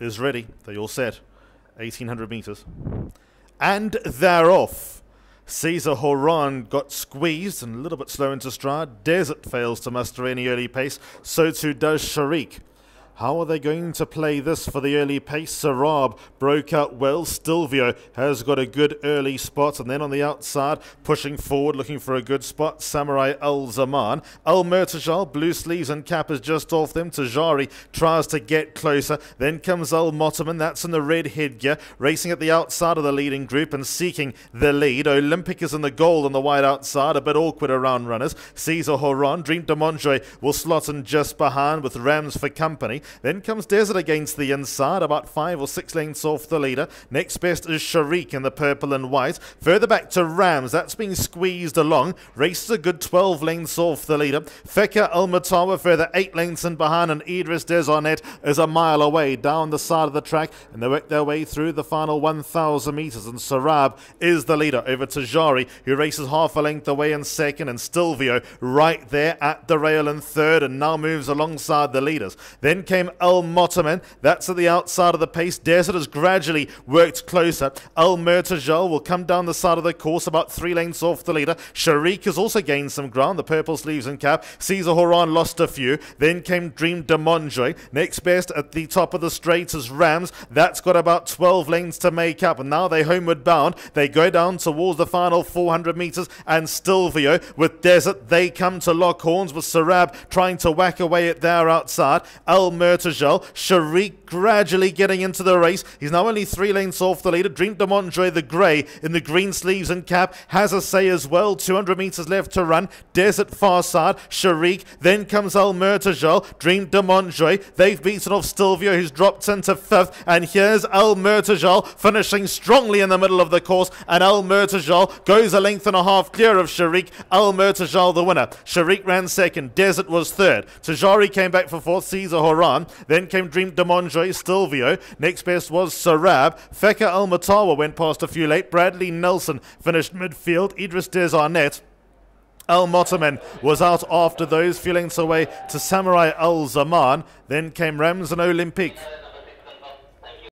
is ready. They all set. 1800 meters. And they're off. Caesar Horan got squeezed and a little bit slow into stride. Desert fails to muster any early pace. So too does Sharik. How are they going to play this for the early pace? Sarab broke out well. Stilvio has got a good early spot. And then on the outside, pushing forward, looking for a good spot, Samurai Al Zaman. Al Murtajal, blue sleeves and cap is just off them. Tajari tries to get closer. Then comes Al Motaman. That's in the red headgear, racing at the outside of the leading group and seeking the lead. Olympic is in the gold on the wide outside, a bit awkward around runners. Caesar Horan, Dream de Monjoy will slot in just behind with Rams for company. Then comes Desert against the inside, about five or six lengths off the leader. Next best is Sharik in the purple and white. Further back to Rams, that's being squeezed along. Races a good 12 lengths off the leader. Feka Almatawa further eight lengths in behind, and Idris Desarnet is a mile away down the side of the track, and they work their way through the final 1,000 metres. And Sarab is the leader over Tajari, who races half a length away in second, and Stilvio right there at the rail in third, and now moves alongside the leaders. Then came Al Motaman. That's at the outside of the pace. Desert has gradually worked closer. Al Murtajal will come down the side of the course about three lengths off the leader. Sharik has also gained some ground. The purple sleeves and cap. Caesar Horan lost a few. Then came Dream de Monjoy. Next best at the top of the straight is Rams. That's got about 12 lengths to make up. And now they're homeward bound. They go down towards the final 400 meters. And Stilvio with Desert. They come to lock horns with Sarab trying to whack away at their outside. Murtajal Murtajal. Sharik gradually getting into the race. He's now only three lengths off the leader. Dream de Monjoy, the grey in the green sleeves and cap, has a say as well. 200 metres left to run. Desert far side. Sharik. Then comes Al Murtajal. Dream de Monjoy. They've beaten off Stilvio, who's dropped into fifth. And here's Al Murtajal finishing strongly in the middle of the course. And Al Murtajal goes a length and a half clear of Sharik. Al Murtajal the winner. Sharik ran second. Desert was third. Tajari came back for fourth. Caesar Horan. Then came Dream Demontre, Stilvio. Next best was Sarab. Feka Almatawa went past a few late. Bradley Nelson finished midfield. Idris Desarnet. Al Motaman was out after those, feeling its way to Samurai Al Zaman. Then came Rams and Olympic.